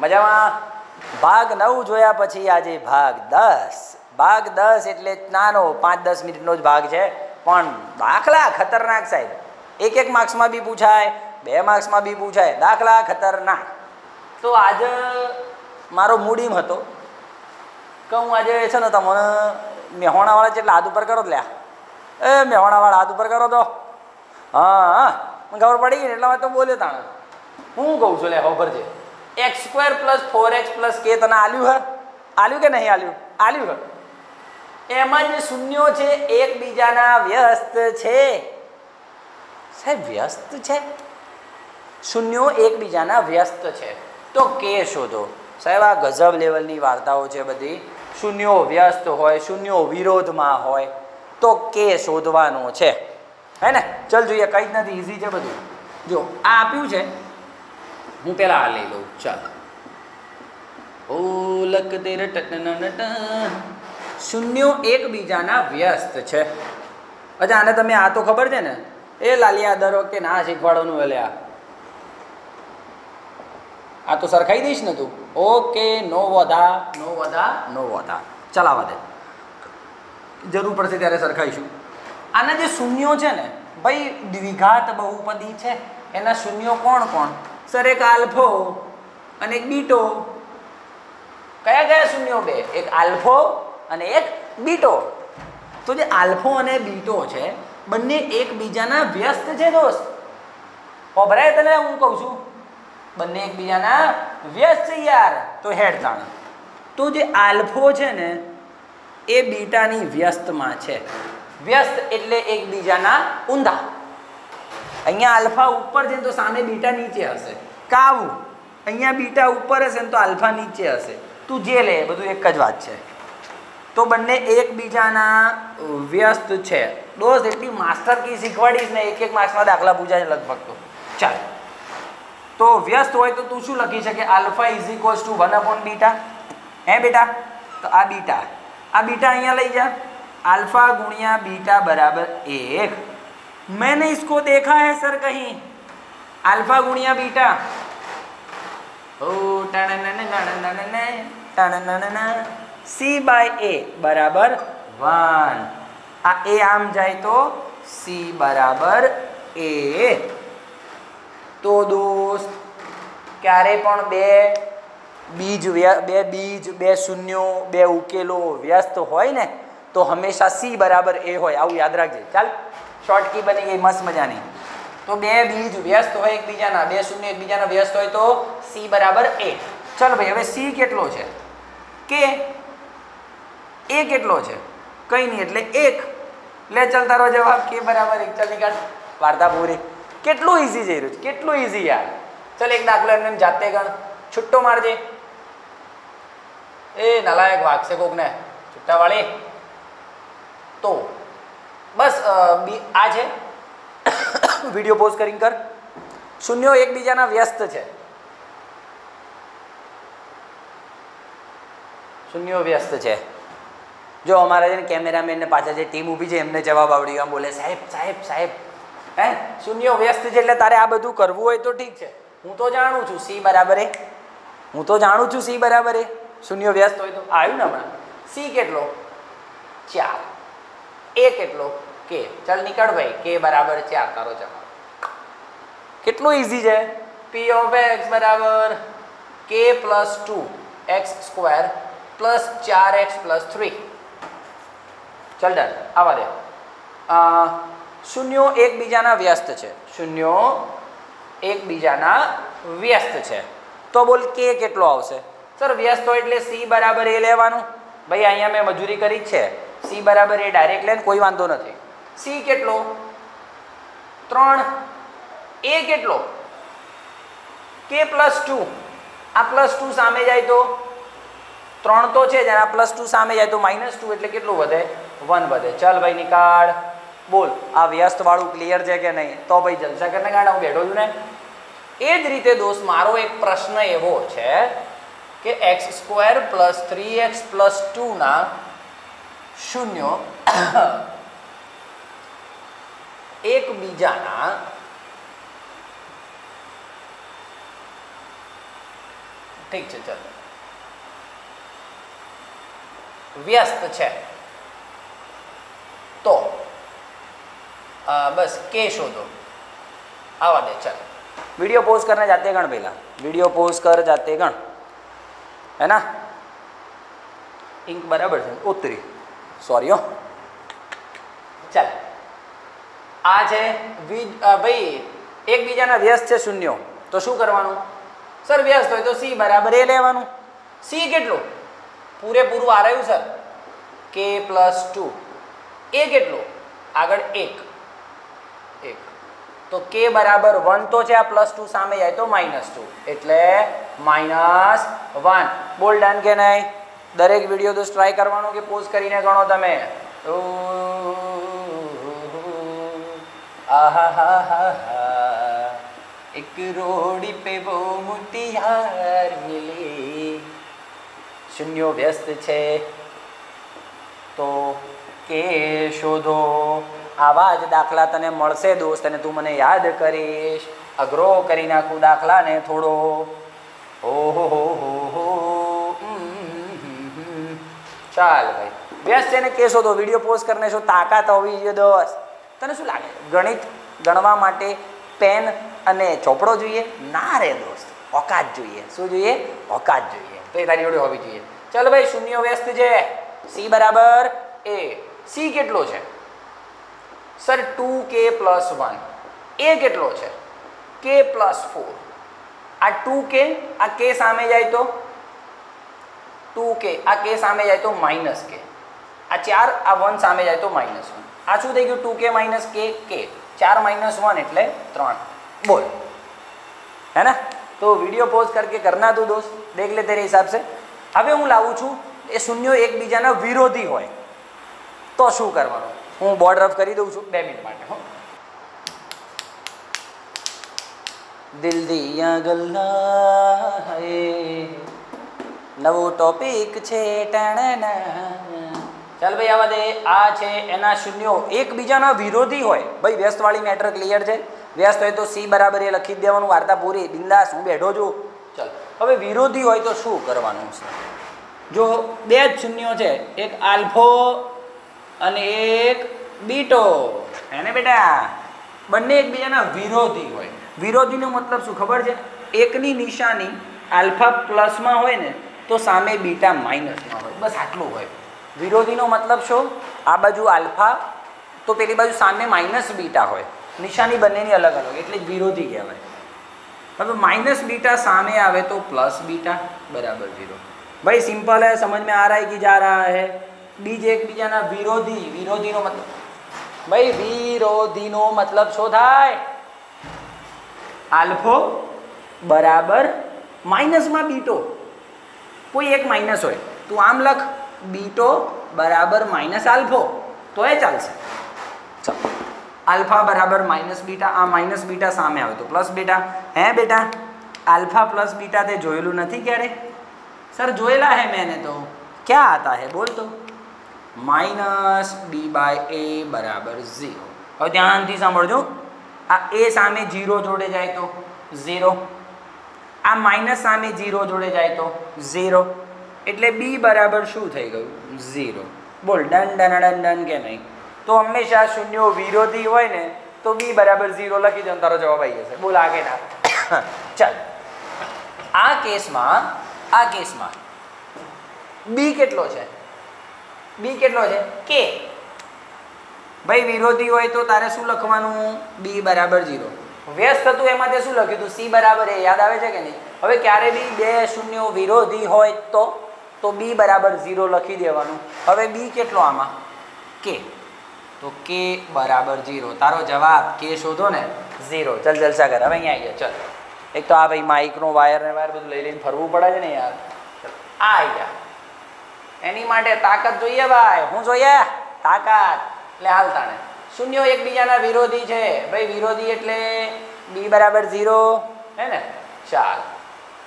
મજામાં? ભાગ નવ જોયા પછી આજે ભાગ દસ. ભાગ દસ એટલે નાનો, પાંચ દસ મિનિટનો જ ભાગ છે. પણ દાખલા ખતરનાક સાહેબ. એક એક માર્ક્સમાં બી પૂછાય, બે માર્ક્સમાં બી પૂછાય. દાખલા ખતરનાક. તો આજે મારો મૂડ એમ હતો કે હું આજે છે ને તમને મેહોણાવાળા જેટલા હાથ ઉપર કરો લ્યા. એ મેહોણાવાળા હાથ ઉપર કરો તો. હા હા. ખબર પડી ગઈ એટલા માટે તો બોલ્યો તાણે. હું કહું છું લે ખબર છે. X square plus four x plus k તને આલ્યું હે? આલ્યું કે નહીં આલ્યું? આલ્યું હે. એમાં જે શૂન્યો છે, એકબીજાના વ્યસ્ત છે. સાહેબ, વ્યસ્ત છે? શૂન્યો એકબીજાના વ્યસ્ત છે. તો કે શોધો. સાહેબ, આ ગઝબ લેવલની વાર્તાઓ છે બધી. શૂન્યો વ્યસ્ત હોય, શૂન્યો વિરોધમાં હોય, તો કે શોધવાનો છે. હે ને? ચલ જોઈએ, કંઈ જ નથી ઇઝી છે બધું. જો, આ આપ્યું છે. હું પેલા આ લઈ લઉં. ચાલ. ઓ લક તેર ટટનનટ શૂન્યો એકબીજાના વ્યસ્ત છે. અચ્છા આને તમે આ તો ખબર છે ને? એ લાલિયા દર વખતે ના શીખવાડવાનું એટલે આ. આ તો સરખાઈ દઈશ ને તું. ઓકે, નો વધા નો વધા નો વધા. ચલાવા દે. જરૂર પડશે ત્યારે સરખાઈશું. આના જે શૂન્યો છે ને, ભાઈ દ્વિઘાત બહુપદી છે. એના શૂન્યો કોણ કોણ? સર એક આલ્ફો અને એક બીટો. કયા કયા શૂન્યો બે? એક આલ્ફો અને એક બીટો. તો જે આલ્ફો અને બીટો છે, બંને એકબીજાના વ્યસ્ત છે દોસ્ત. ઓભરાય તને હું કહું છું? બંને એકબીજાના વ્યસ્ત યાર. તો હેડ તાણ. તો જે આલ્ફો છે ને, એ બીટાની વ્યસ્તમાં છે. વ્યસ્ત એટલે એકબીજાના ઊંધા. અહીંયા આલ્ફા ઉપર છે ને તો સામે બીટા નીચે હશે. કાવું અહીંયા બીટા ઉપર હશે ને તો આલ્ફા નીચે હશે. તું જે લે, બધું એક જ વાત છે. તો બંને એકબીજાના વ્યસ્ત છે. દોસ્ત, એટલી માસ્ટર કી શીખવાડીશ ને એક એક માર્ક્સમાં દાખલા પૂછાય લગભગ તો. ચાલ. તો વ્યસ્ત હોય તો તું શું લખી શકે? Alpha is equals to one upon beta. હે બેટા? તો આ બીટા. આ બીટા અહીંયા લઈ જા. આલ્ફા ગુણ્યા બીટા બરાબર એક. मैंने इसको देखा है सर कहीं अल्फा गुणिया बीटा सी बाय ए बराबर वन આ એ આમ જાય તો સી બરાબર એ તો દોસ્ત ક્યારે પણ બે બીજ વ્ય- બે બીજ બે શૂન્યો બે ઉકેલો વ્યસ્ત હોય ને તો હંમેશા સી બરાબર એ હોય આવું યાદ રાખજે ચાલ શોર્ટ કી બની ગઈ, મસ્ત મજાની. તો બે બીજ વ્યસ્ત હોય એકબીજાના, બે શૂન્ય એકબીજાના વ્યસ્ત હોય તો સી બરાબર એ ચલો ભાઈ, હવે સી કેટલો છે? કે એ કેટલો છે? કંઈ નહીં, એટલે એક. લે ચાલ તારો જવાબ. કે બરાબર એક. ચાલ, નીકળ. વાર્તા પૂરી કેટલું ઈઝી જઈ રહ્યું છે? કેટલું ઇઝી યાર. ચાલ, એક દાખલો એમને જાતે ગણ. છુટ્ટો મારજે. એ નલાયક વાગશે કોકને. છુટ્ટાવાળી તો બસ આ છે. વીડિયો પોઝ કરીને કર. શૂન્યો એકબીજાના વ્યસ્ત છે. શૂન્યો વ્યસ્ત છે. જો અમારા છે ને કેમેરામેનને પાછા જે ટીમ ઊભી છે, એમને જવાબ આવડી ગયો. બોલે, સાહેબ સાહેબ સાહેબ. હે? શૂન્યો વ્યસ્ત છે એટલે તારે આ બધું કરવું હોય તો ઠીક છે. હું તો જાણું છું. સી બરાબર એ હું તો જાણું છું સી બરાબર એ શૂન્ય વ્યસ્ત હોય તો. આવ્યું ને હમણાં? સી કેટલો? ચાર. એ કેટલો કે, ચાલ નીકળ ભાઈ, કે બરાબર ચાર તારો જવાબ કેટલું ઇઝી છે? પી ઓફ એક્સ બરાબર k plus two x square plus ચાર એક્સ પ્લસ થ્રી ચાલ ડન આવા દે. શૂન્યો એકબીજાના વ્યસ્ત છે. શૂન્યો એકબીજાના વ્યસ્ત છે. તો બોલ કે કેટલો આવશે? સર, વ્યસ્ત હોય એટલે સી બરાબર એ લેવાનું. ભાઈ, અહીંયા મેં મજૂરી કરી છે. સી બરાબર એ ડાયરેક્ટ લે કોઈ વાંધો નથી. સી કેટલો? ત્રણ. એ કેટલો? કે પ્લસ ટુ આ પ્લસ ટુ સામે જાય તો? ત્રણ તો છે, જ્યારે આ પ્લસ ટુ સામે જાય તો માઇનસ ટુ એટલે કેટલું વધે? વન વધે. ચાલ ભાઈ નિકાળ બોલ, આ વ્યસ્ત વાળું ક્લિયર છે કે નહીં? તો ભાઈ જલસા કરીને કારણે હું બેઠો છું ને? એ જ રીતે દોસ્ત, મારો એક પ્રશ્ન એવો છે કે x square plus three x plus ટુના શૂન્યો એકબીજાના ઠીક છે ચાલો વ્યસ્ત છે તો અ, બસ કે શોધો આવા દે ચાલ वीडियो पोज करने जाते गण पहला वीडियो पोज कर जाते गण है ना ઇંક બરાબર છે ઉતરી સોરી હો ચાલ. આ છે ભાઈ, એકબીજાના વ્યસ્ત છે શૂન્યો. તો શું કરવાનું? સર, વ્યસ્ત હોય તો સી બરાબર એ લેવાનું. સી કેટલું? પૂરેપૂરું આ રહ્યું, સર. કે પ્લસ ટુ એ કેટલું? આગળ એક. એક. તો કે બરાબર વન તો છે આ પ્લસ ટુ સામે જાય તો માઇનસ ટુ એટલે માઇનસ વન બોલ ડન કે નહીં? દરેક વીડિયો તો ટ્રાય કરવાનો કે પોઝ કરીને ગણો તમે. એક રોડી પે બહુ મોટી હાર મિલી. શૂન્યો વ્યસ્ત છે. તો કે શોધો? આવા જ દાખલા તને મળશે દોસ્ત, અને તું મને યાદ કરીશ. અઘરો કરી નાખું દાખલાને થોડો. ઓહો, હો હો. ચાલ ભાઈ. વ્યસ્ત છે ને કે શોધો વીડિયો પોસ્ટ કરીને શું તાકાત હોવી જોઈએ દોસ્ત તને શું લાગે? ગણિત ગણવા માટે પેન અને ચોપડો જોઈએ? ના રે દોસ્ત, ઓકાત જોઈએ. શું જોઈએ? ઓકાત જોઈએ. તો એ તારી જોડે હોવી જોઈએ. ચાલો ભાઈ, શૂન્ય વ્યસ્ત છે. સી બરાબર એ સી કેટલો છે? Sir two k plus one એ કેટલો છે? કે પ્લસ ફોર આ ટુ કે આ કે સામે જાય તો? કે આ કે સામે જાય તો માઇનસ કે. આ ચાર, આ વન સામે જાય તો માઇનસ વન. આ શું થઈ ગયું? ટુ કે માઇનસ કે કે. ચાર માઇનસ વન એટલે ત્રણ. બોલ. હે ને? તો વીડિયો પોઝ કરકે કરના તું દોસ્ત. દેખ લે તેરે હિસાબ હવે હું લાવું છું, એ શૂન્યો એકબીજાના વિરોધી હોય. તો શું કરવાનું? હું બોર્ડ રફ કરી દઉં છું બે મિનિટ માટે, હો. દિલ દિયા ગલ્લા હે. નવો ટોપિક છે ચાલ ભાઈ, આવા દે. આ છે એના શૂન્યો. એકબીજાના વિરોધી હોય. ભાઈ, વ્યસ્તવાળી મેટર ક્લિયર છે. વ્યસ્ત હોય તો સી બરાબર એ લખી દેવાનું. વાર્તા પૂરી. બિંદાસ, હું બેઠો છું. ચાલ. હવે વિરોધી હોય તો શું કરવાનું છે? જો બે જ શૂન્યો છે. એક આલ્ફો અને એક બીટો. એને બેટા? બંને એકબીજાના વિરોધી હોય. વિરોધીનો મતલબ શું ખબર છે? એકની નિશાની આલ્ફા પ્લસમાં હોય ને તો સામે બીટા માઇનસમાં હોય. બસ આટલું હોય. વિરોધીનો મતલબ શું? આ બાજુ આલ્ફા, તો પેલી બાજુ સામે માઇનસ બીટા હોય. નિશાની બંનેની અલગ અલગ, એટલે વિરોધી કહેવાય. હવે માઇનસ બીટા સામે આવે તો પ્લસ બીટા બરાબર ઝીરો. ભાઈ, સિમ્પલ હે, સમજમાં આ રહા કે જા રહ્યા હે? બીજ એકબીજાના વિરોધી, વિરોધીનો મતલબ. ભાઈ, વિરોધીનો મતલબ શું થાય? આલ્ફો બરાબર માઇનસમાં બીટો. કોઈ એક માઇનસ હોય. તું આમ લખ બીટો બરાબર માઇનસ આલ્ફો, તો એ ચાલશે. ચાલો આલ્ફા બરાબર માઇનસ બીટા, આ માઇનસ બીટા સામે આવે તો પ્લસ બીટા. હે બેટા, આલ્ફા પ્લસ બીટા તે જોયેલું નથી ક્યારે? સર, જોયેલા હે મેને તો. ક્યાં આતા હે? બોલ તો. માઇનસ બી બાય એ બરાબર ઝીરો. હવે ધ્યાનથી સાંભળજો. આ એ સામે ઝીરો જોડે જાય તો? ઝીરો. આ માઇનસ સામે ઝીરો જોડે જાય તો? ઝીરો. એટલે બી બરાબર શું થઈ ગયું? ઝીરો. બોલ, ડન ડન ડન ડન કે નહીં? તો હંમેશા શૂન્યો વિરોધી હોય ને, તો બી બરાબર ઝીરો લખી દો તારો જવાબ આવી જશે. બોલ આગે ના ચાલ. આ કેસમાં આ કેસમાં બી કેટલો છે? બી કેટલો છે? કે ભાઈ, વિરોધી હોય તો તારે શું લખવાનું? બી બરાબર ઝીરો. વ્યસ્ત હતું, એમાં તે શું લખ્યું હતું? સી બરાબર એ, યાદ આવે છે કે નહીં? હવે ક્યારે બી બે શૂન્યો વિરોધી હોય તો તો બી બરાબર ઝીરો લખી દેવાનું. હવે બી કેટલો આમાં? કે. તો કે બરાબર ઝીરો. તારો જવાબ કે શોધો ને. ઝીરો. ચલ જલસા કર હવે અહીંયા આવી ગયો ચલ. એક તો આ ભાઈ માઇકનો વાયર ને વાયર બધું લઈ લઈને ફરવું પડે છે ને યાર. આ આવી ગયા એની માટે તાકાત જોઈએ ભાઈ. હું જોઈએ? તાકાત. એટલે હાલ તાણે. શૂન્યો એકબીજાના વિરોધી છે. ભાઈ, વિરોધી એટલે બી બરાબર ઝીરો હે ને? ચાલ.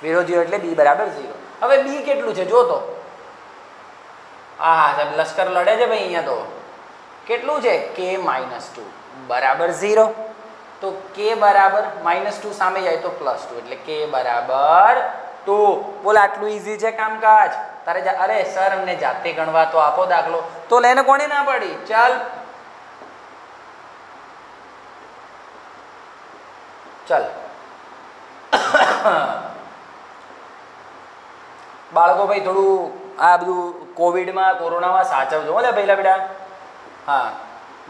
વિરોધીઓ એટલે બી બરાબર ઝીરો હવે બી કેટલું છે? જો તો હા સાહેબ, લશ્કર લડે છે ભાઈ અહીંયા તો. કેટલું છે? કે માઇનસ ટુ બરાબર ઝીરો તો કે બરાબર માઇનસ ટુ સામે જાય તો પ્લસ ટુ એટલે કે બરાબર ટુ બોલ, આટલું ઇઝી છે કામકાજ. તારે અરે સર અમને જાતે ગણવા તો આપો દાખલો. તો લઈને કોને ના પડી? ચાલ. ચાલ. બાળકો ભાઈ, થોડું આ બધું કોવિડમાં, કોરોનામાં સાચવજો. લે પહેલા બેટા. હા,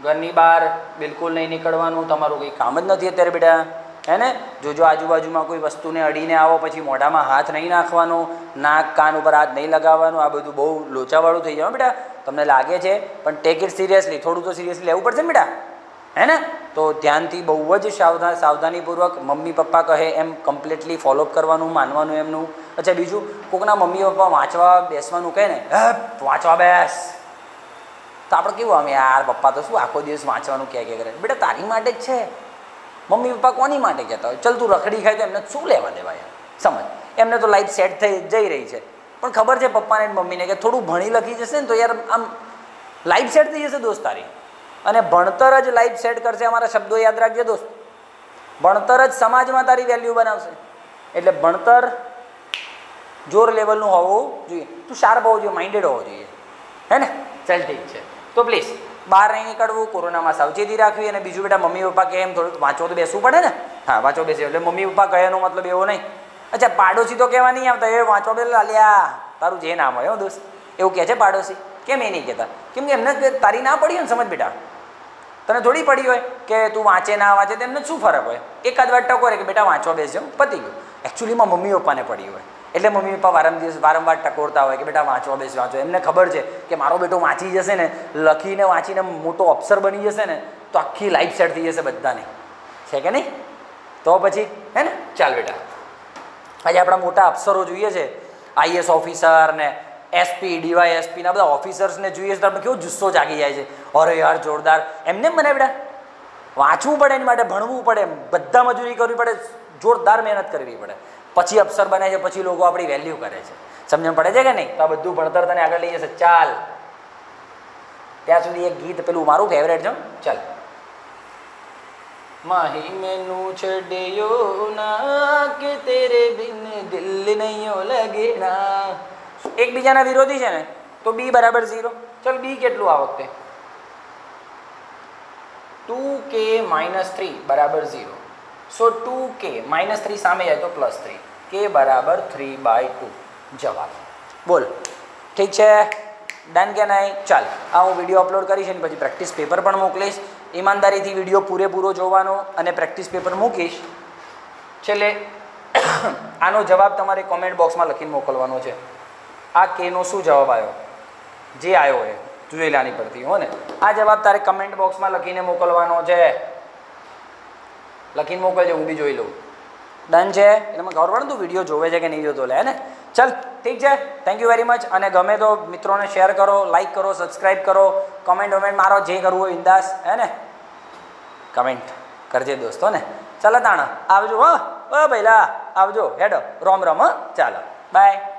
ઘરની બહાર બિલકુલ નહીં નીકળવાનું, તમારું કંઈ કામ જ નથી અત્યારે બેટા. હે ને? જોજો આજુબાજુમાં કોઈ વસ્તુને અડીને આવો, પછી મોઢામાં હાથ નહીં નાખવાનો, નાક, કાન ઉપર હાથ નહીં લગાવવાનું, આ બધું બહુ લોચાવાળું થઈ જવા બેટા, તમને લાગે છે, પણ ટેક ઇટ સિરિયસલી થોડું તો સિરિયસલી લેવું પડશે ને બેટા? હે ને? તો ધ્યાનથી બહુ જ સાવધાન સાવધાનીપૂર્વક મમ્મી, પપ્પા કહે એમ કમ્પ્લીટલી ફોલોઅપ કરવાનું, માનવાનું એમનું. અચ્છા, બીજું કોકના મમ્મી, પપ્પા વાંચવા બેસવાનું કહે ને વાંચવા બેસ. તો આપણે કેવું અમે યાર, પપ્પા તો શું આખો દિવસ વાંચવાનું ક્યાં ક્યાં કરે. બેટા, તારી માટે જ છે. મમ્મી, પપ્પા કોની માટે કહેતા હોય? ચલ, તું રખડી ખાય તો એમને શું લેવા દેવા યાર સમજ. એમને તો લાઈફ સેટ થઈ જઈ રહી છે. પણ ખબર છે પપ્પાને મમ્મીને કે થોડું ભણી લખી જશે ને તો યાર આમ લાઈફ સેટ થઈ જશે દોસ્ત તારી. અને ભણતર જ લાઈફ સેટ કરશે અમારા શબ્દો યાદ રાખજો દોસ્ત. ભણતર જ સમાજમાં તારી વેલ્યુ બનાવશે. એટલે ભણતર જોર લેવલનું હોવું જોઈએ. તું શાર્પ હોવો જોઈએ માઇન્ડેડ હોવો જોઈએ. હે ને? ચાલ ઠીક છે. તો પ્લીઝ બહાર નહીં નીકળવું કોરોનામાં સાવચેતી રાખવી અને બીજું બેટા મમ્મી પપ્પા કહે એમ થોડું વાંચો તો બેસવું પડે ને? હા વાંચો બેસે. એટલે મમ્મી પપ્પા કહે એનો મતલબ એવો નહીં. અચ્છા પાડોશી તો કહેવા નહીં આવતા. એ વાંચો બે લાલ્યા તારું જે નામ હોય હો દોસ્ત. એવું કહે છે પાડોશી. કેમ એ નહીં કહેતા? કેમ કે એમને કે તારી ના પડી હોય ને સમજ બેટા? તને થોડી પડી હોય કે તું વાંચે ના વાંચે તેમને શું ફરક હોય? એકાદ વાર ટકોરે કે બેટા વાંચવા બેસજો. પતી ગયું. એકચ્યુઅલીમાં મમ્મી પપ્પાને પડી હોય. એટલે મમ્મી પપ્પા વારંવાર દિવસ વારંવાર ટકોરતા હોય કે બેટા વાંચવા બેસ વાંચો એમને ખબર છે કે મારો બેટો વાંચી જશે ને લખીને વાંચીને મોટો અફસર બની જશે ને તો આખી લાઈફ સેટ થઈ જશે બધાને. છે કે નહીં? તો પછી હે ને? ચાલ બેટા. આજે આપણા મોટા અફસરો જોઈએ છે. આઈએસ ઓફિસર ને એસપી ડીવાય એસપીના બધા ઓફિસર્સને જોઈએ તો આપણે કેવો જુસ્સો જાગી જાય છે. અરે યાર, જોરદાર. એમને મને બેટા વાંચવું પડે એની માટે, ભણવું પડે બધા મજૂરી કરવી પડે. જોરદાર મહેનત કરવી પડે. પછી અફસર બને છે, પછી લોકો આપણી વેલ્યુ કરે છે. સમજણ પડે છે કે નહીં? તો આ બધું ભણતર તને આગળ લઈ જશે. ચાલ. ત્યાં સુધી એક ગીત પેલું મારું ફેવરેટ છે. ચાલ. માહી મેનું છડ્યો ના, કે તેરે બિન દિલ નહીં લગે ના. એકબીજાના વિરોધી છે ને, તો બી બરાબર ઝીરો. ચલ બી કેટલું આ વખતે? ટુ કે માઇનસ થ્રી, બરાબર zero. So two k minus three સામે જાય તો પ્લસ થ્રી. કે બરાબર થ્રી બાય ટુ. જવાબ. બોલ. ઠીક છે? ડન કે નહીં? ચાલ. આ હું વીડિયો અપલોડ કરીશ અને પછી પ્રેક્ટિસ પેપર પણ મોકલીશ. ઈમાનદારીથી વીડિયો પૂરેપૂરો જોવાનો અને પ્રેક્ટિસ પેપર મૂકીશ. છેલ્લે, આનો જવાબ તમારે કોમેન્ટ બોક્સમાં લખીને મોકલવાનો છે. આ કેનો શું જવાબ આવ્યો જે આવ્યો એ જોઈ પરથી હો ને? આ જવાબ તારે કમેન્ટ બોક્સમાં લખીને મોકલવાનો છે. લખીને મોકલજો, હું બી જોઈ લઉં. ડન છે? એટલે મને ખબર પડે તું વીડિયો જોવે છે કે નહીં જોતો લે, હે ને? ચલ, ઠીક છે? થેન્ક યુ વેરી મચ અને ગમે તો મિત્રોને શેર કરો લાઈક કરો સબસ્ક્રાઈબ કરો કમેન્ટ વમેન્ટ મારો જે કરવું હોય ઇન્દાસ હે ને? કમેન્ટ કરજે દોસ્તો ને? ચાલો, તાણા, આવજો, હો. ભાઈલા, આવજો, હેડો, રોમ રોમ, હો. ચાલો બાય